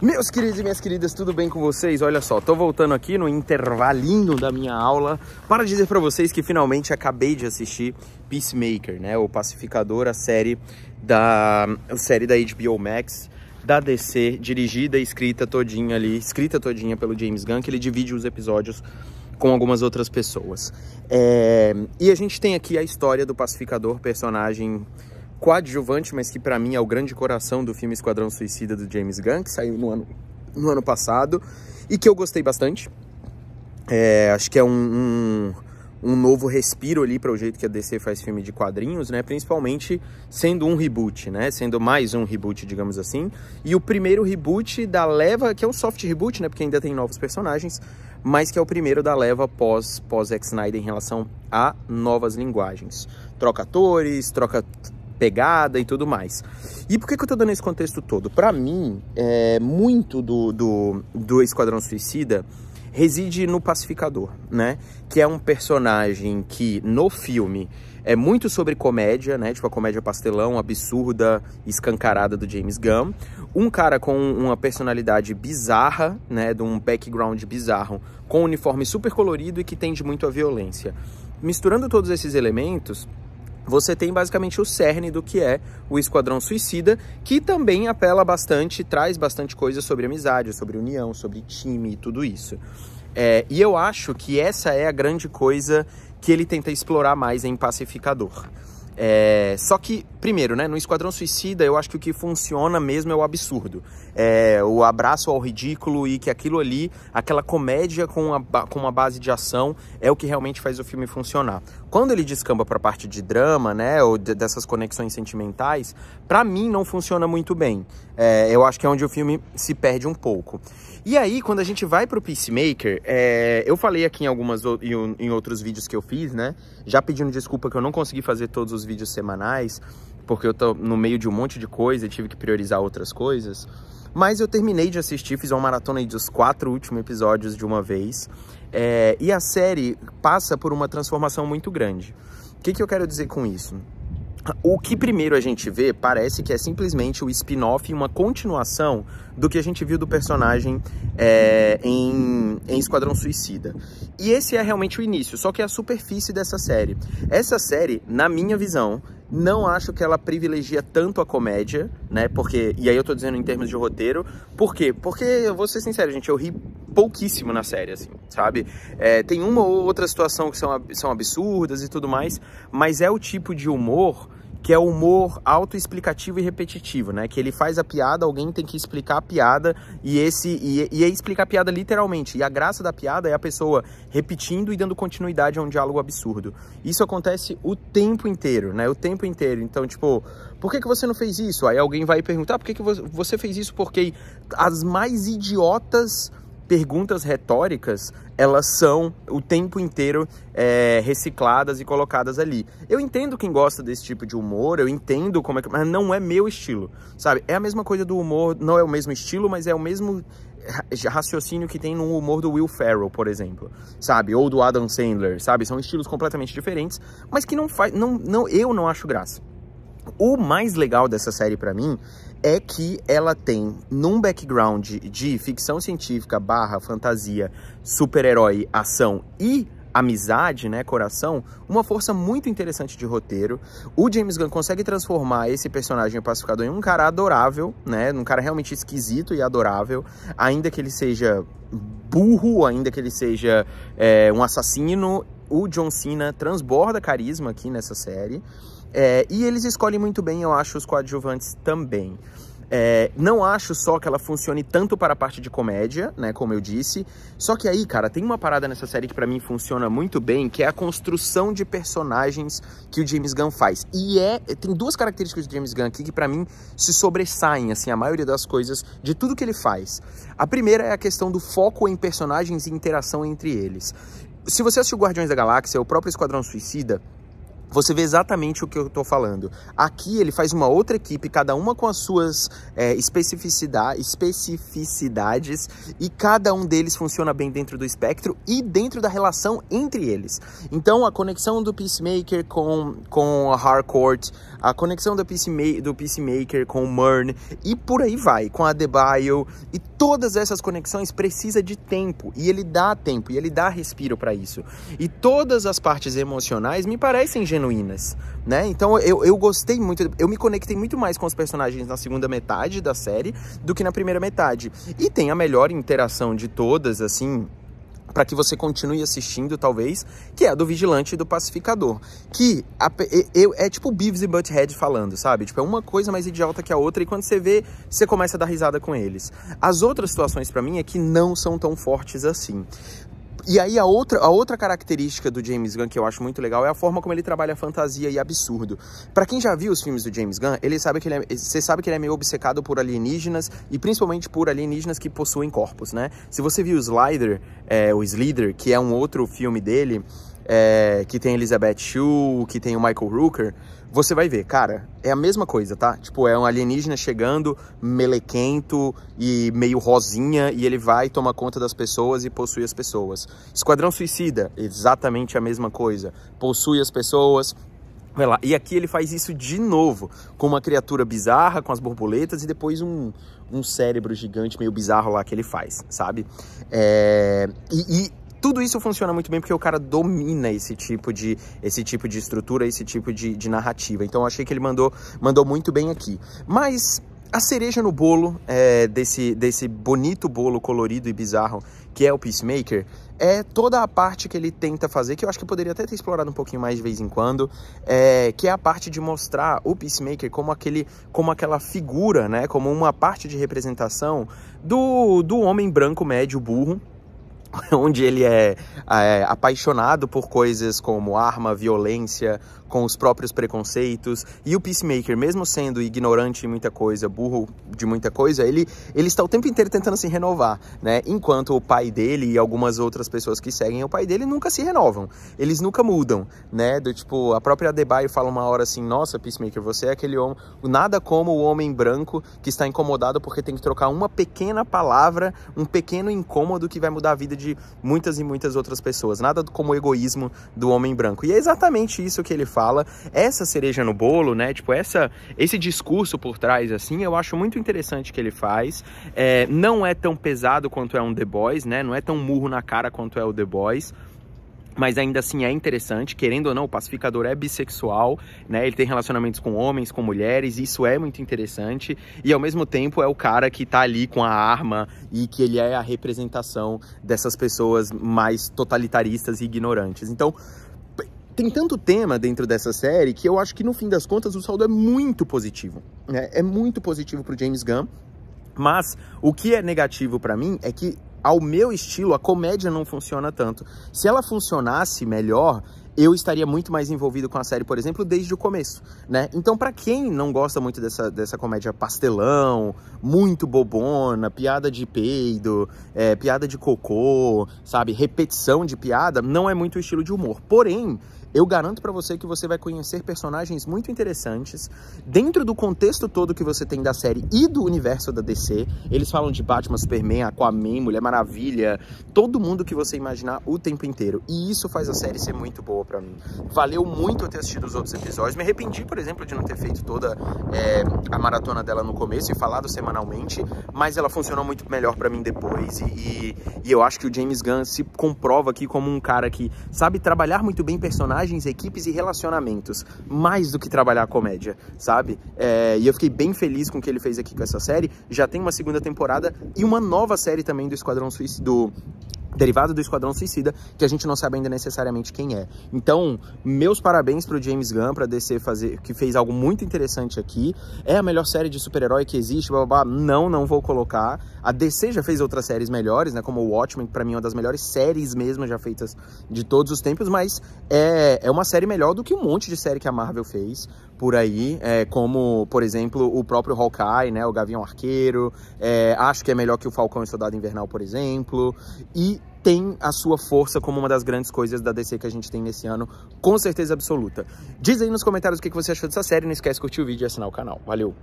Meus queridos e minhas queridas, tudo bem com vocês? Olha só, tô voltando aqui no intervalinho da minha aula para dizer para vocês que finalmente acabei de assistir Peacemaker, né? O Pacificador, a série da, a série da HBO Max, da DC, dirigida e escrita todinha ali, escrita todinha pelo James Gunn, que ele divide os episódios com algumas outras pessoas. É, e a gente tem aqui a história do Pacificador, personagem coadjuvante, mas que para mim é o grande coração do filme Esquadrão Suicida do James Gunn, que saiu no ano, no ano passado e que eu gostei bastante. É, acho que é um, um, um novo respiro ali para o jeito que a DC faz filme de quadrinhos, né? Principalmente sendo um reboot, né? Sendo mais um reboot, digamos assim. E o primeiro reboot da leva, que é um soft reboot, né? Porque ainda tem novos personagens, mas que é o primeiro da leva pós, pós Zack Snyder em relação a novas linguagens. Troca atores, troca pegada e tudo mais. E por que, que eu tô dando esse contexto todo? Para mim, é, muito do, do, do Esquadrão Suicida reside no Pacificador, né? Que é um personagem que no filme é muito sobre comédia, né? Tipo a comédia pastelão, absurda, escancarada do James Gunn. Um cara com uma personalidade bizarra, né? De um background bizarro, com um uniforme super colorido e que tende muito à violência. Misturando todos esses elementos, você tem basicamente o cerne do que é o Esquadrão Suicida, que também apela bastante, traz bastante coisa sobre amizade, sobre união, sobre time e tudo isso. É, e eu acho que essa é a grande coisa que ele tenta explorar mais em Pacificador. É, só que, primeiro, né, no Esquadrão Suicida, eu acho que o que funciona mesmo é o absurdo. É, o abraço ao ridículo e que aquilo ali, aquela comédia com, a, com uma base de ação, é o que realmente faz o filme funcionar. Quando ele descamba para a parte de drama, né, ou de, dessas conexões sentimentais, para mim não funciona muito bem. É, eu acho que é onde o filme se perde um pouco. E aí, quando a gente vai pro Peacemaker, é, eu falei aqui em algumas em outros vídeos que eu fiz, né? Já pedindo desculpa que eu não consegui fazer todos os vídeos semanais, porque eu tô no meio de um monte de coisa e tive que priorizar outras coisas. Mas eu terminei de assistir, fiz uma maratona aí dos quatro últimos episódios de uma vez. É, e a série passa por uma transformação muito grande. O que, que eu quero dizer com isso? O que primeiro a gente vê parece que é simplesmente o spin-off e uma continuação do que a gente viu do personagem é, em, em Esquadrão Suicida. E esse é realmente o início, só que é a superfície dessa série. Essa série, na minha visão, não acho que ela privilegia tanto a comédia, né? Porque, e aí eu tô dizendo em termos de roteiro, por quê? Porque, eu vou ser sincero, gente, eu ri pouquíssimo na série, assim, sabe? É, tem uma ou outra situação que são, são absurdas e tudo mais, mas é o tipo de humor que é o humor autoexplicativo e repetitivo, né? Que ele faz a piada, alguém tem que explicar a piada e esse e, e explicar a piada literalmente. E a graça da piada é a pessoa repetindo e dando continuidade a um diálogo absurdo. Isso acontece o tempo inteiro, né? O tempo inteiro. Então, tipo, por que, que você não fez isso? Aí alguém vai perguntar, por que, que você fez isso? Porque as mais idiotas perguntas retóricas, elas são o tempo inteiro é, recicladas e colocadas ali. Eu entendo quem gosta desse tipo de humor, eu entendo como é que... Mas não é meu estilo, sabe? É a mesma coisa do humor, não é o mesmo estilo, mas é o mesmo raciocínio que tem no humor do Will Ferrell, por exemplo, sabe? Ou do Adam Sandler, sabe? São estilos completamente diferentes, mas que não faz... Não, não, eu não acho graça. O mais legal dessa série para mim é que ela tem num background de ficção científica barra fantasia, super-herói, ação e amizade, né, coração, uma força muito interessante de roteiro. O James Gunn consegue transformar esse personagem pacificador em um cara adorável, né, um cara realmente esquisito e adorável, ainda que ele seja burro, ainda que ele seja é, um assassino. O John Cena transborda carisma aqui nessa série. É, e eles escolhem muito bem, eu acho, os coadjuvantes também. É, não acho só que ela funcione tanto para a parte de comédia, né, como eu disse. Só que aí, cara, tem uma parada nessa série que para mim funciona muito bem, que é a construção de personagens que o James Gunn faz. E é, tem duas características do James Gunn aqui que para mim se sobressaem, assim, a maioria das coisas de tudo que ele faz. A primeira é a questão do foco em personagens e interação entre eles. Se você assistiu Guardiões da Galáxia, o próprio Esquadrão Suicida, você vê exatamente o que eu estou falando. Aqui ele faz uma outra equipe, cada uma com as suas é, especificidade, especificidades, e cada um deles funciona bem dentro do espectro e dentro da relação entre eles. Então a conexão do Peacemaker com, com a Harcourt, a conexão do, Peacema do Peacemaker com o Murn e por aí vai, com a Debaio e todas essas conexões precisa de tempo e ele dá tempo e ele dá respiro para isso. E todas as partes emocionais me parecem genuínas, né? Então eu, eu gostei muito, eu me conectei muito mais com os personagens na segunda metade da série do que na primeira metade. E tem a melhor interação de todas, assim, para que você continue assistindo, talvez, que é a do Vigilante e do Pacificador. Que a, é, é, tipo Beavis e Butthead falando, sabe? Tipo, é uma coisa mais idiota que a outra e quando você vê, você começa a dar risada com eles. As outras situações para mim é que não são tão fortes assim. E aí a outra, a outra característica do James Gunn que eu acho muito legal é a forma como ele trabalha fantasia e absurdo. Para quem já viu os filmes do James Gunn, ele sabe que ele é, você sabe que ele é meio obcecado por alienígenas e principalmente por alienígenas que possuem corpos, né? Se você viu o Slider, é, o Slither, que é um outro filme dele, é, que tem Elizabeth Shue, que tem o Michael Rooker, você vai ver, cara, é a mesma coisa, tá? Tipo, é um alienígena chegando, melequento e meio rosinha, e ele vai tomar conta das pessoas e possui as pessoas. Esquadrão Suicida, exatamente a mesma coisa. Possui as pessoas, Vai lá. E aqui ele faz isso de novo, com uma criatura bizarra, com as borboletas e depois um, um cérebro gigante meio bizarro lá que ele faz, sabe? É... E, e tudo isso funciona muito bem porque o cara domina esse tipo de, esse tipo de estrutura, esse tipo de, de narrativa. Então eu achei que ele mandou, mandou muito bem aqui. Mas a cereja no bolo é, desse, desse bonito bolo colorido e bizarro que é o Peacemaker é toda a parte que ele tenta fazer, que eu acho que eu poderia até ter explorado um pouquinho mais de vez em quando, é, que é a parte de mostrar o Peacemaker como, aquele, como aquela figura, né, como uma parte de representação do, do homem branco médio burro, onde ele é, é, apaixonado por coisas como arma, violência, com os próprios preconceitos. E o Peacemaker, mesmo sendo ignorante de muita coisa, burro de muita coisa, ele, ele está o tempo inteiro tentando se renovar, né? Enquanto o pai dele e algumas outras pessoas que seguem o pai dele nunca se renovam. Eles nunca mudam, né? Do tipo, a própria Adebayo fala uma hora assim: Nossa, Peacemaker, você é aquele homem, nada como o homem branco que está incomodado porque tem que trocar uma pequena palavra, um pequeno incômodo que vai mudar a vida de muitas e muitas outras pessoas. Nada como o egoísmo do homem branco. E é exatamente isso que ele fala. Essa cereja no bolo, né? Tipo, essa, esse discurso por trás, assim, eu acho muito interessante que ele faz. É, não é tão pesado quanto é um The Boys, né? Não é tão murro na cara quanto é o The Boys mas ainda assim é interessante, querendo ou não, o pacificador é bissexual, né? Ele tem relacionamentos com homens, com mulheres, isso é muito interessante, e ao mesmo tempo é o cara que tá ali com a arma e que ele é a representação dessas pessoas mais totalitaristas e ignorantes. Então, tem tanto tema dentro dessa série que eu acho que no fim das contas o saldo é muito positivo, né? É muito positivo pro James Gunn. Mas o que é negativo para mim é que ao meu estilo, a comédia não funciona tanto. Se ela funcionasse melhor, eu estaria muito mais envolvido com a série, por exemplo, desde o começo, né? Então, para quem não gosta muito dessa, dessa comédia pastelão, muito bobona, piada de peido, é, piada de cocô, sabe, repetição de piada, não é muito o estilo de humor. Porém, eu garanto para você que você vai conhecer personagens muito interessantes dentro do contexto todo que você tem da série e do universo da DC. Eles falam de Batman, Superman, Aquaman, Mulher Maravilha, todo mundo que você imaginar o tempo inteiro. E isso faz a série ser muito boa para mim. Valeu muito ter assistido os outros episódios. Me arrependi, por exemplo, de não ter feito toda é, a maratona dela no começo e falado semanalmente, mas ela funcionou muito melhor para mim depois. E, e, e eu acho que o James Gunn se comprova aqui como um cara que sabe trabalhar muito bem personagens personagens, equipes e relacionamentos, mais do que trabalhar a comédia, sabe? É, e eu fiquei bem feliz com o que ele fez aqui com essa série. Já tem uma segunda temporada e uma nova série também do Esquadrão Suíço, do derivado do Esquadrão Suicida, que a gente não sabe ainda necessariamente quem é. Então, meus parabéns pro James Gunn, pra DC fazer, que fez algo muito interessante aqui. É a melhor série de super-herói que existe, blá, blá, blá. Não, não vou colocar. A DC já fez outras séries melhores, né, como o Watchmen, que pra mim é uma das melhores séries mesmo já feitas de todos os tempos, mas é, é uma série melhor do que um monte de série que a Marvel fez por aí, é, como, por exemplo, o próprio Hawkeye, né, o Gavião Arqueiro, é, acho que é melhor que o Falcão e Soldado Invernal, por exemplo, e tem a sua força como uma das grandes coisas da DC que a gente tem nesse ano, com certeza absoluta. Diz aí nos comentários o que você achou dessa série, não esquece de curtir o vídeo e assinar o canal. Valeu!